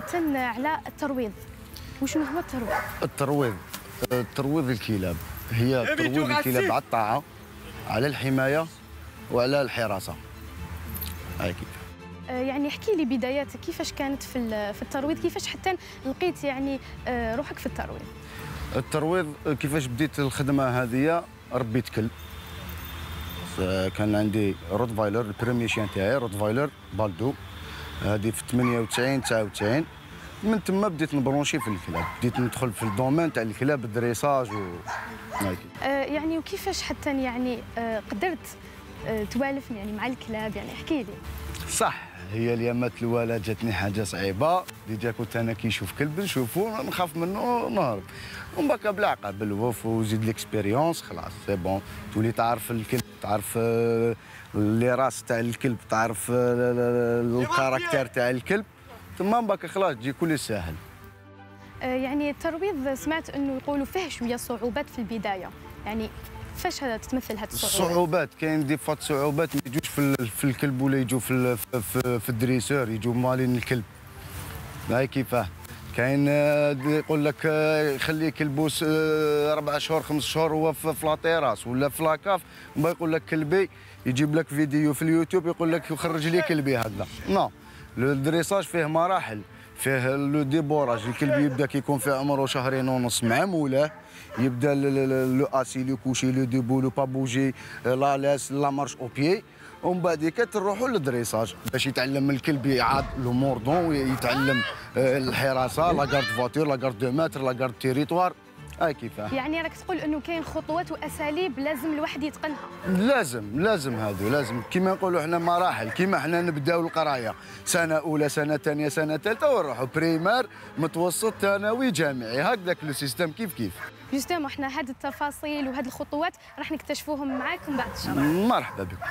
بدايه على الترويض. وشنو هو الترويض؟ الترويض ترويض الكلاب. هي ترويض الكلاب على الطاعه على الحماية وعلى الحراسة. هاي كيف. آه، يعني احكي لي بداياتك. كيفاش كانت في في الترويض؟ كيفاش حتى لقيت يعني آه، روحك في الترويض؟ الترويض كيفاش بديت الخدمة هذه؟ ربيت كلب كان عندي rottweiler ال premier chien تاعي روت فايلر بالدو هذه في 98 99 من تما بديت نبرونشي في الكلاب. بديت ندخل في ال domaine تاع الكلاب ال dressage و آه يعني وكيفاش حتى يعني آه قدرت آه توالف يعني مع الكلاب يعني احكي لي. صح هي اليامات الاولى جاتني حاجة صعيبة. déjà كنت أنا كي نشوف كلب نشوفو نخاف منه نهرب ومن بعد بالعقل بالوف وزيد l'expérience خلاص c'est bon. تولي تعرف الكلب تعرف آه، les races تاع الكلب تعرف آه، ال caractère تاع الكلب. ثماك خلاص تجي كل ساهل. يعني الترويض سمعت إنه يقولوا فيه شوية صعوبات في البداية. يعني فاش تتمثل هذه الصعوبات؟ الصعوبات كاين des fois صعوبات ما يجوش في, في الكلب ولا يجوا في في, في ال dresseur يجوا مالين الكلب. هاي كيفاه؟ كاين آه، يقول لك آه، يخلي كلبو أربع شهور خمس شهور هو في la terrasse ولا في la cave. وما يقول لك كلبي يجيب لك فيديو في اليوتيوب يقول لك خرج لي كلبي هذا. non ال dressage فيه مراحل. فيه le débourrage الكلب يبدا كيكون في عمره شهرين ونص مع مولاه. يبدا le assis le coucher le debout le pas bouger la laisse la marche au pied. ومن بعد تروحوا لل dressage باش يتعلم الكلب يعاد le mordant ويتعلم آه، الحراسة la garde voiture la garde de maître la garde territoire هاي كيفاه يعني راك تقول إنه كاين خطوات وأساليب لازم الواحد يتقنها. لازم لازم هذو لازم. كيما نقولوا إحنا مراحل كيما إحنا نبداو القراية. سنة أولى سنة ثانية سنة ثالثه ونروحوا primaire متوسط ثانوي جامعي. هكذاك le système كيف كيف. justement إحنا هاد التفاصيل وهاد الخطوات راح نكتشفوهم معاك من بعد الشهر مرحبا بكم.